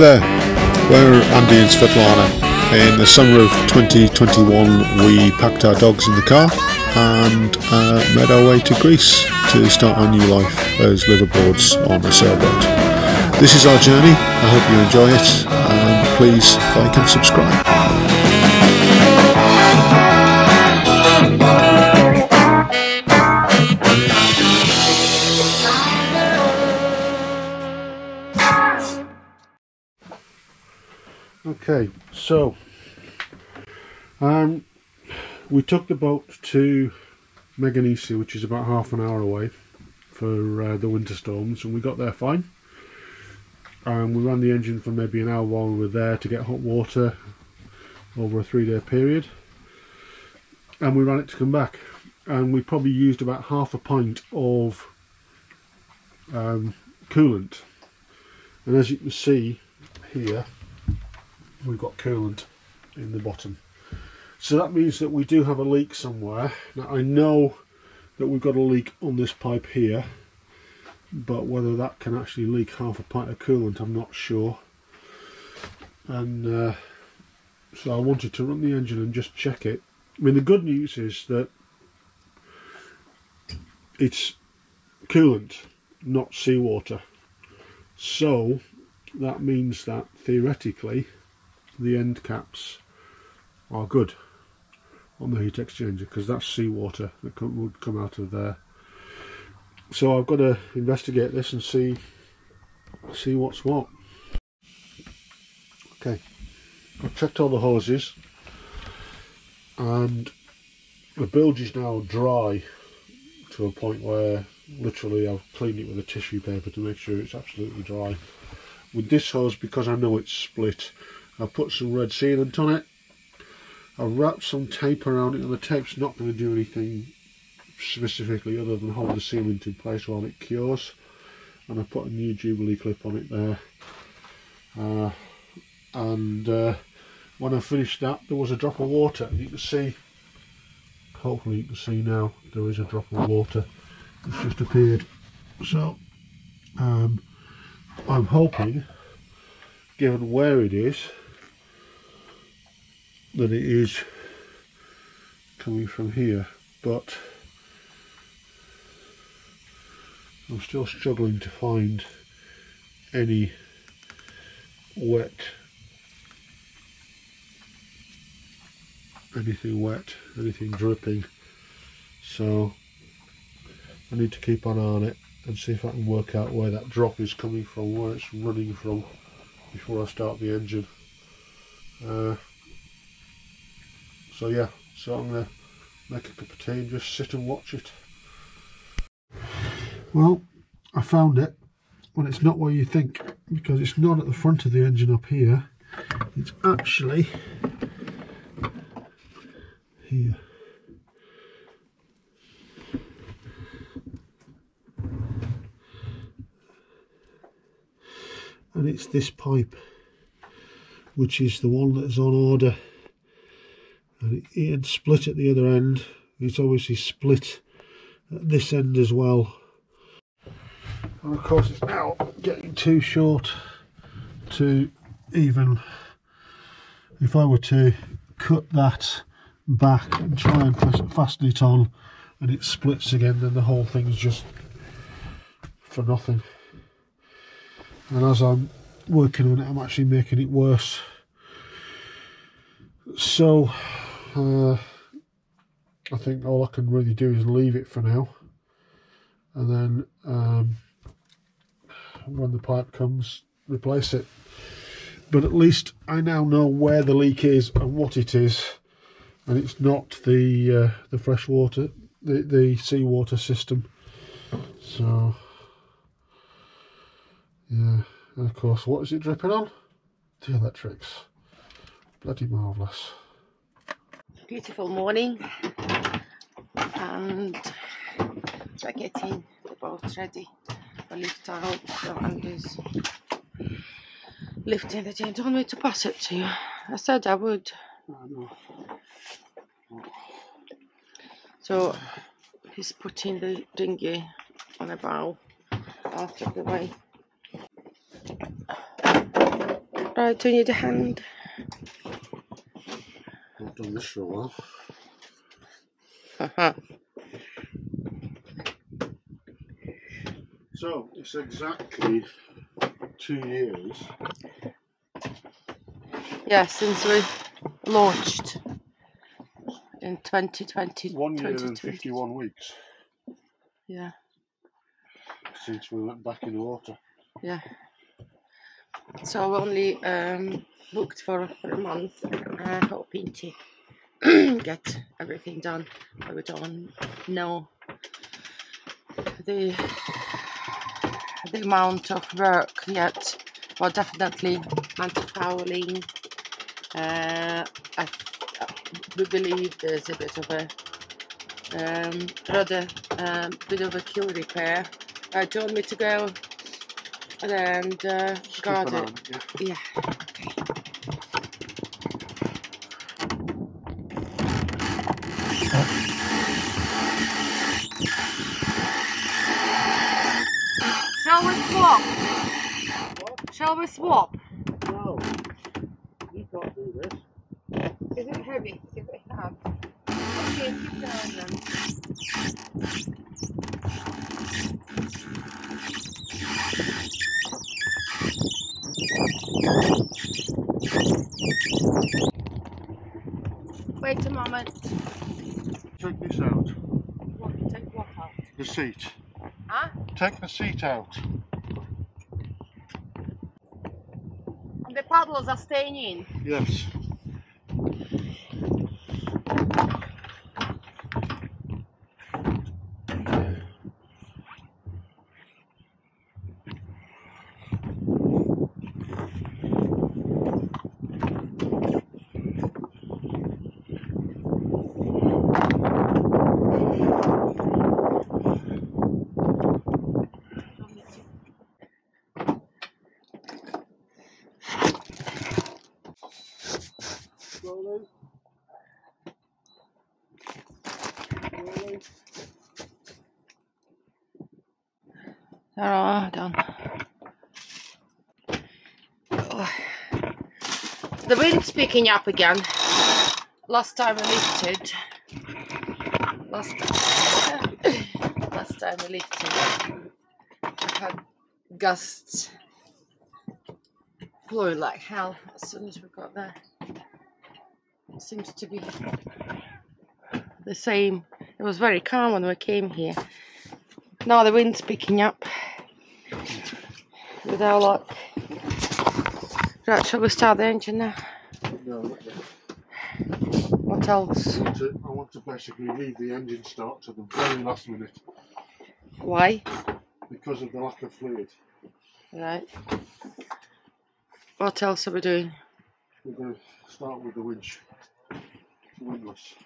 there, we're Andy and Svetlana. In the summer of 2021, we packed our dogs in the car and uh, made our way to Greece to start our new life as liveaboards on a sailboat. This is our journey. I hope you enjoy it, and please like and subscribe. So um, we took the boat to Meganisi, which is about half an hour away for uh, the winter storms, and we got there fine. Um, we ran the engine for maybe an hour while we were there to get hot water over a three day period, and we ran it to come back. And we probably used about half a pint of um, coolant, and as you can see here we've got coolant in the bottom. So that means that we do have a leak somewhere. Now I know that we've got a leak on this pipe here but whether that can actually leak half a pint of coolant I'm not sure. And uh, so I wanted to run the engine and just check it. I mean the good news is that it's coolant not seawater. So that means that theoretically the end caps are good on the heat exchanger because that's seawater that come, would come out of there. So I've got to investigate this and see see what's what. Okay. I've checked all the hoses and the bilge is now dry to a point where literally I've cleaned it with a tissue paper to make sure it's absolutely dry. With this hose because I know it's split I've put some red sealant on it. I've wrapped some tape around it and the tape's not going to do anything specifically other than hold the sealant in place while it cures. And I put a new Jubilee clip on it there. Uh, and uh, when I finished that there was a drop of water. You can see, hopefully you can see now, there is a drop of water. It's just appeared. So um, I'm hoping, given where it is, that it is coming from here but I'm still struggling to find any wet anything wet anything dripping. So I need to keep an eye on it and see if I can work out where that drop is coming from where it's running from before I start the engine. Uh, so yeah, so I'm to make a cup of tea and just sit and watch it. Well, I found it, but it's not what you think, because it's not at the front of the engine up here. It's actually here. And it's this pipe, which is the one that's on order and it had split at the other end. It's obviously split at this end as well. And of course it's now getting too short to even if I were to cut that back and try and fasten it on and it splits again then the whole thing's just for nothing. And as I'm working on it I'm actually making it worse. So uh, I think all I can really do is leave it for now. And then um, when the pipe comes replace it. But at least I now know where the leak is and what it is. And it's not the uh, the fresh water the, the seawater system. So yeah. And of course what is it dripping on? The electrics. Bloody marvellous beautiful morning. And we're getting the boat ready. For lift out so I'm just lifting the chain on me to pass it to you. I said I would. So he's putting the dinghy on a bow. Out of the way. Right, do you need a hand? Done this for a while. So it's exactly two years. yeah, since we launched in 2020. One year and 51 weeks Yeah, since we went back in the water. yeah. So we only um, booked for, for a month, uh, hoping to get everything done. But we don't know the the amount of work yet. Well, definitely anti-fouling. Uh, I, uh, we believe there's a bit of a um, rather um, bit of a keel repair. Uh, do you want me to go and uh, Guard an it? yeah. Yeah. Okay. Shall we swap? Shall we swap? No, you can't do this. Is it heavy? Is it hard? Okay, keep going then. Wait a moment. Take this out. What, take what out? The seat. Huh? Take the seat out. And the paddles are staying in. Yes. The wind's picking up again. Last time we lifted. Last time. last time we lifted. I had gusts blowing like hell as soon as we got there. It seems to be the same. It was very calm when we came here. Now the wind's picking up. With our luck. Right, shall we start the engine now? No, not yet. What else? I want, to, I want to basically leave the engine start to the very last minute Why? because of the lack of fluid. Right. What else are we doing? We're going to start with the winch. Windlass.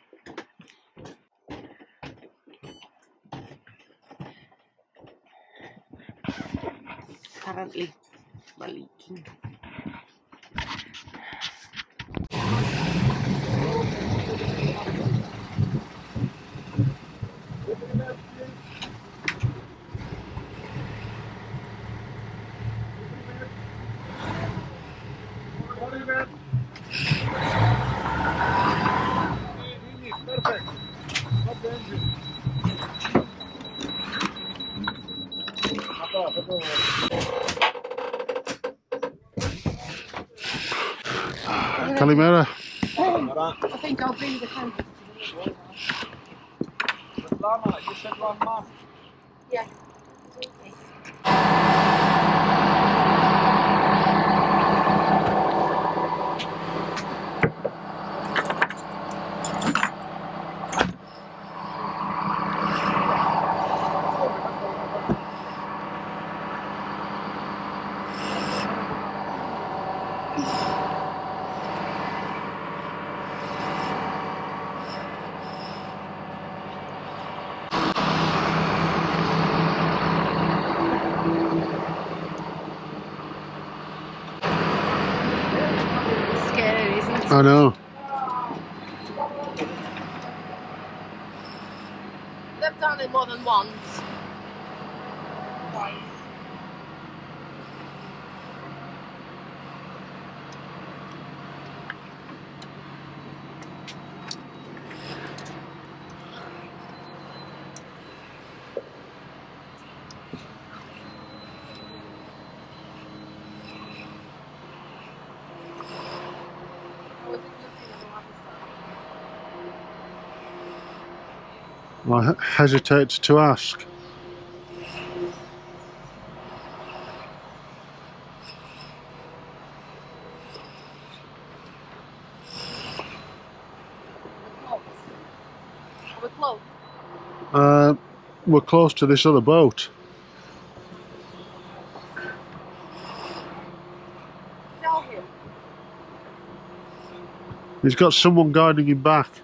Apparently, we're leaking. Calimera. I think I'll bring the hand. Lama, you isn't it? I know. They've done it more than once. I hesitate to ask. We're close. Uh, we're close to this other boat. He's got someone guiding him back.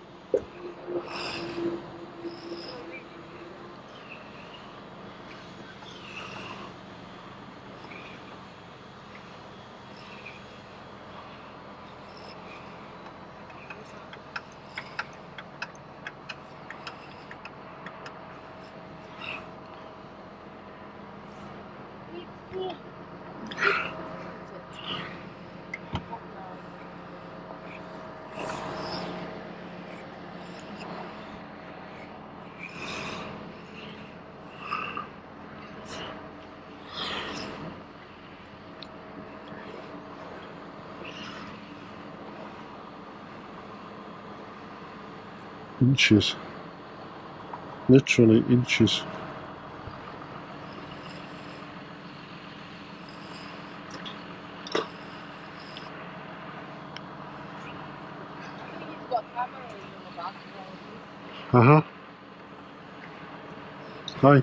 Inches. Literally inches. He's got cameras in the back. Uh huh. Hi.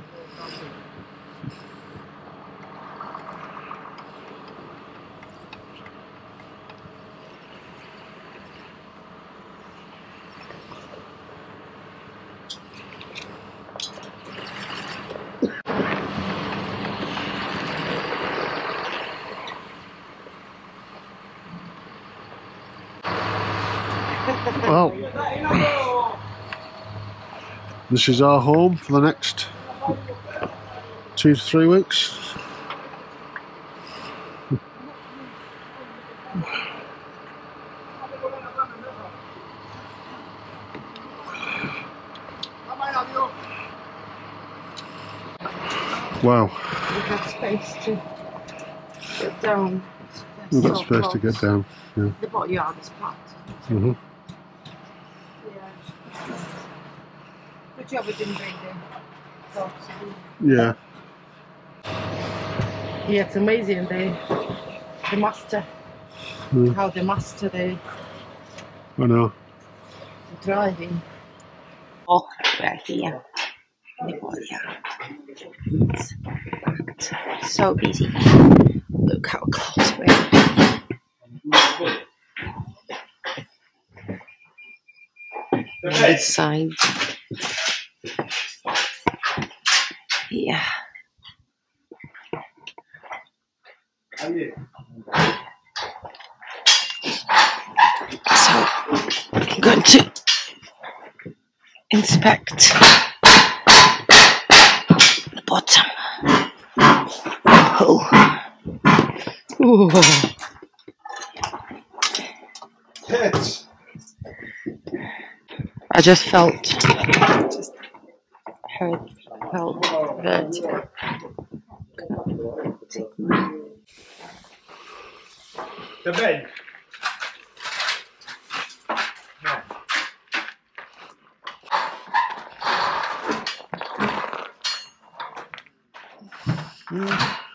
Well, this is our home for the next two to three weeks. Wow, We have space to get down. we've got So space to get down. Yeah. The boatyard is packed. hmm Good job we didn't bring the dogs. Yeah. Yeah, it's amazing. They, the master, Mm. how they master the, I know. the driving. Oh, we're here. The boatyard. It's packed. So busy. Look how close we are. This side. Yeah. So I'm going to inspect the bottom. Oh. Ooh. I just felt, just heard, felt vertigo. Take my The bed. Yeah. Mm.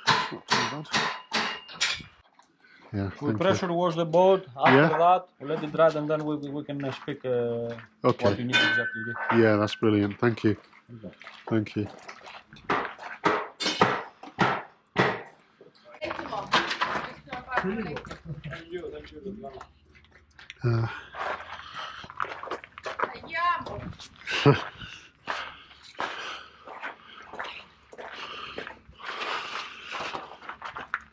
We thank you. pressure wash the boat. After Yeah. that, we let it dry and then we, we can uh, speak uh, what you need exactly. Yeah, that's brilliant. Thank you. Thank you. Uh,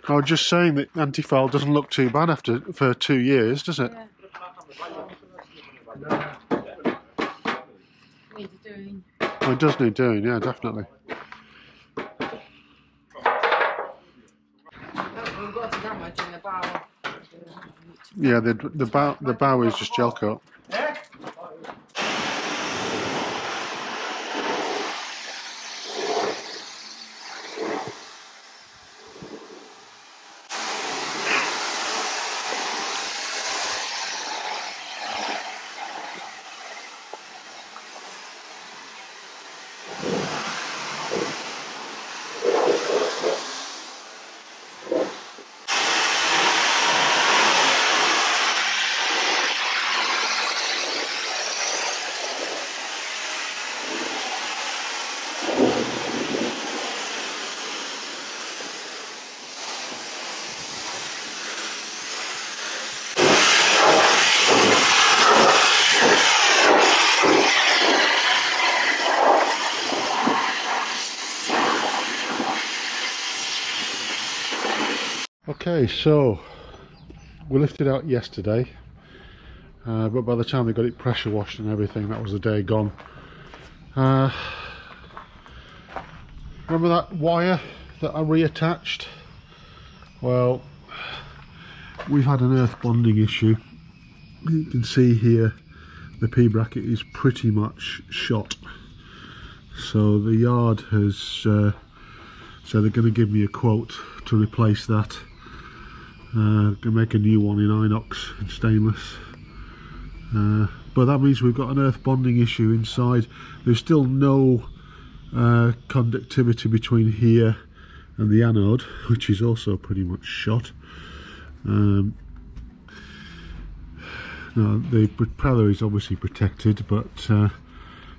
I was just saying that antifoul doesn't look too bad after for two years, does it? Needs doing. Well, it does need doing. Yeah, definitely. Yeah, the the bow the bow is just gel coat. Okay, so we lifted out yesterday, uh, but by the time we got it pressure washed and everything, that was the day gone. Uh, remember that wire that I reattached? Well, we've had an earth bonding issue. You can see here the P bracket is pretty much shot. So the yard has uh, said they're going to give me a quote to replace that. Uh, can make a new one in inox and stainless. Uh, but that means we've got an earth bonding issue inside. There's still no uh, conductivity between here and the anode, which is also pretty much shot. Um, no, the propeller is obviously protected, but uh,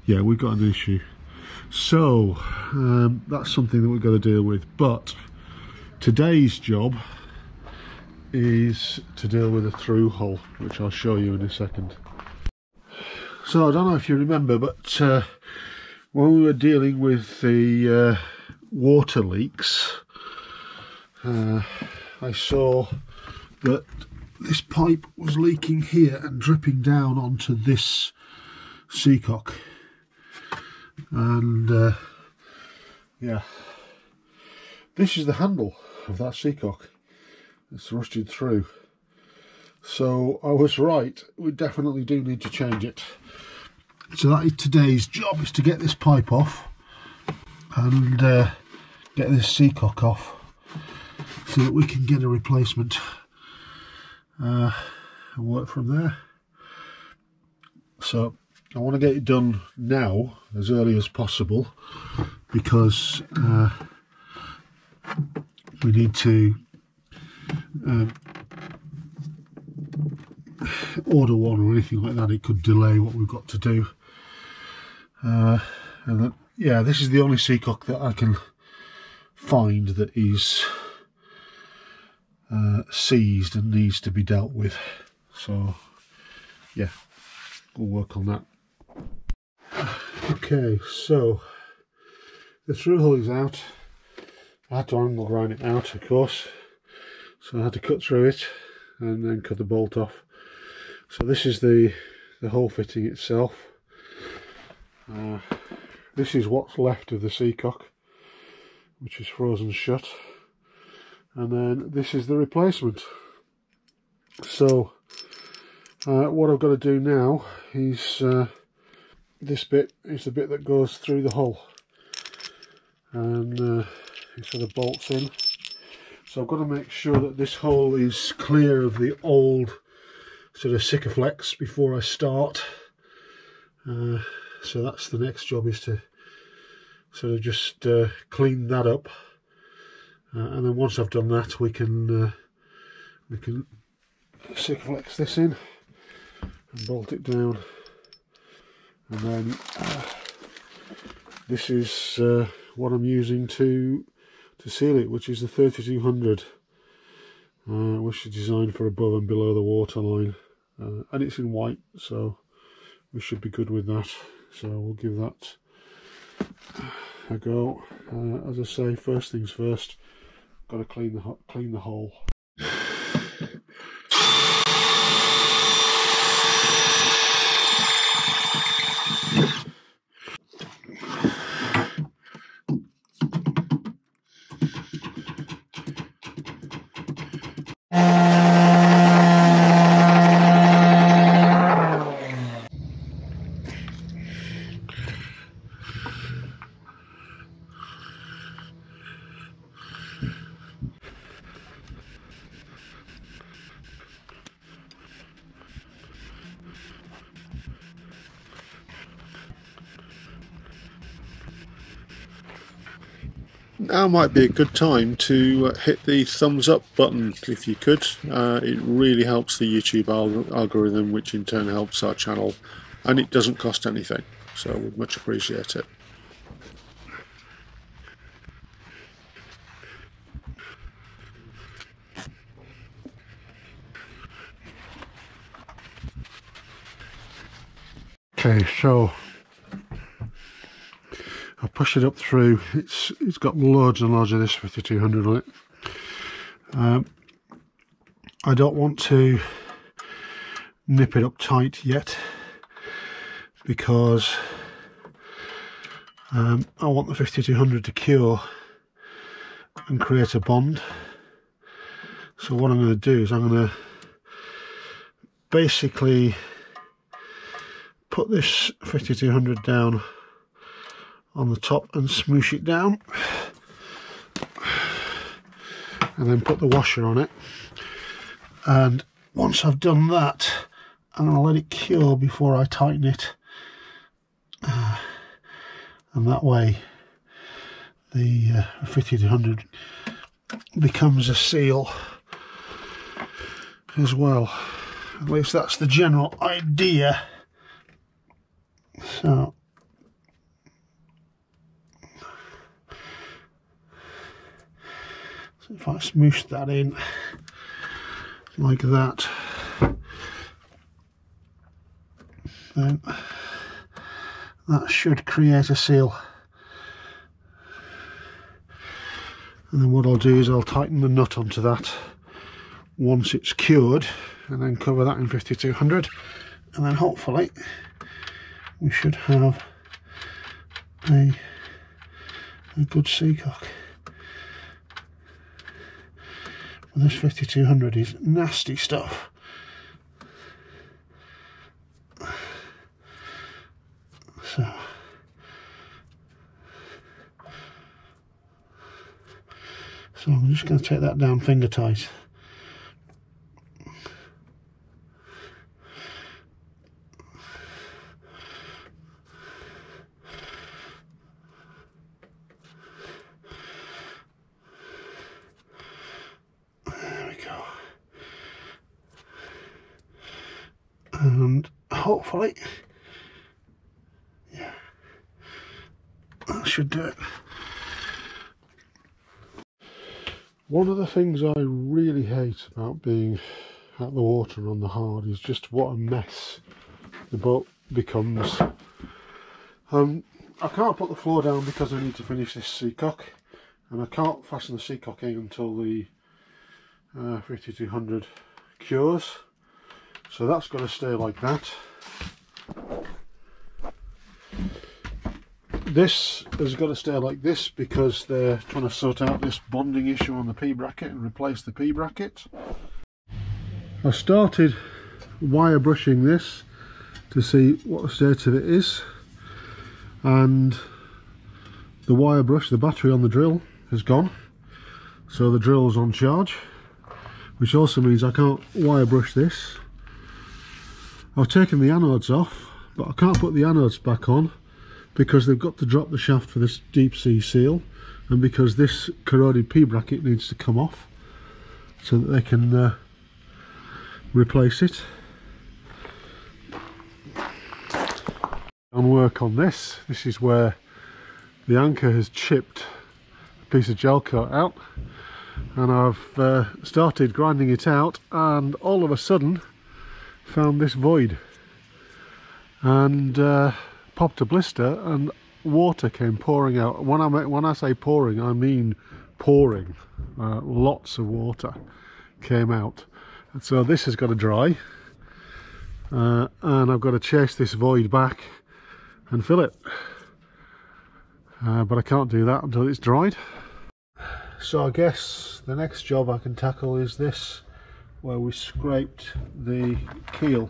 yeah, we've got an issue. So um, that's something that we've got to deal with. But today's job is to deal with a through hull which I'll show you in a second. So I don't know if you remember, but uh, when we were dealing with the uh, water leaks, uh, I saw that this pipe was leaking here and dripping down onto this seacock. And uh, yeah, this is the handle of that seacock. It's rusted through. So I was right, we definitely do need to change it. So that is today's job, is to get this pipe off and uh, get this seacock off so that we can get a replacement uh, and work from there. So I want to get it done now as early as possible because uh, we need to um, order one or anything like that. It could delay what we've got to do. Uh, and that, yeah, this is the only seacock that I can find that is uh, seized and needs to be dealt with. So, yeah, we'll work on that. Okay, so the through hull is out. I had to angle grind it out, of course. So I had to cut through it and then cut the bolt off. So this is the the hull fitting itself. Uh, this is what's left of the seacock, which is frozen shut and then this is the replacement so uh, what I've got to do now is uh, this bit is the bit that goes through the hull and uh, it sort of bolts in so I've got to make sure that this hole is clear of the old sort of Sikaflex before I start. Uh, so that's the next job is to sort of just uh, clean that up. Uh, and then once I've done that we can uh, we can flex this in and bolt it down. And then uh, this is uh, what I'm using to to seal it which is the 3200 uh, which is designed for above and below the waterline. Uh, and it's in white so we should be good with that. So we'll give that a go. Uh, as I say first things first got to clean the clean the hole. Now might be a good time to uh, hit the thumbs up button if you could. Uh, it really helps the YouTube al algorithm, which in turn helps our channel, and it doesn't cost anything, so we'd much appreciate it. Okay, so push it up through. It's it's got loads and loads of this 5200 on it. Um, I don't want to nip it up tight yet because um, I want the 5200 to cure and create a bond so what I'm going to do is I'm going to basically put this 5200 down on the top and smoosh it down. And then put the washer on it. And once I've done that I'm going to let it cure before I tighten it. Uh, and that way the uh, 5200 becomes a seal as well. At least that's the general idea. So if I smoosh that in like that then that should create a seal and then what I'll do is I'll tighten the nut onto that once it's cured and then cover that in 5200 and then hopefully we should have a, a good seacock. But this 5200 is nasty stuff. So So I'm just going to take that down finger tight. There we go. And hopefully, yeah, that should do it. One of the things I really hate about being at the water on the hard is just what a mess the boat becomes. Um, I can't put the floor down because I need to finish this seacock and I can't fasten the seacock in until the uh, 5200 cures so that's going to stay like that. This has got to stay like this because they're trying to sort out this bonding issue on the P bracket and replace the P bracket. I started wire brushing this to see what the state of it is and the wire brush, the battery on the drill has gone so the drill's on charge which also means I can't wire brush this. I've taken the anodes off but I can't put the anodes back on because they've got to drop the shaft for this deep sea seal and because this corroded P bracket needs to come off so that they can uh, replace it. On work on this, this is where the anchor has chipped a piece of gel coat out and I've uh, started grinding it out and all of a sudden found this void and uh, popped a blister and water came pouring out. When I when I say pouring, I mean pouring. Uh, lots of water came out. And so this has got to dry, uh, and I've got to chase this void back and fill it. Uh, but I can't do that until it's dried. So I guess the next job I can tackle is this, where we scraped the keel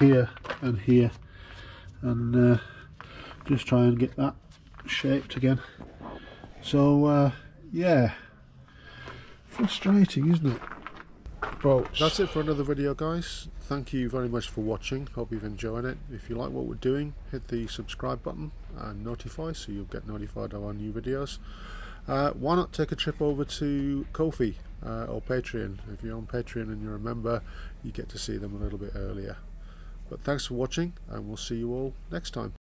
here and here, and uh, just try and get that shaped again. So uh, yeah. Frustrating isn't it? Well that's it for another video guys. Thank you very much for watching. Hope you've enjoyed it. If you like what we're doing hit the subscribe button and notify so you'll get notified of our new videos. Uh, why not take a trip over to Ko-fi uh, or Patreon? If you're on Patreon and you're a member you get to see them a little bit earlier. But thanks for watching and we'll see you all next time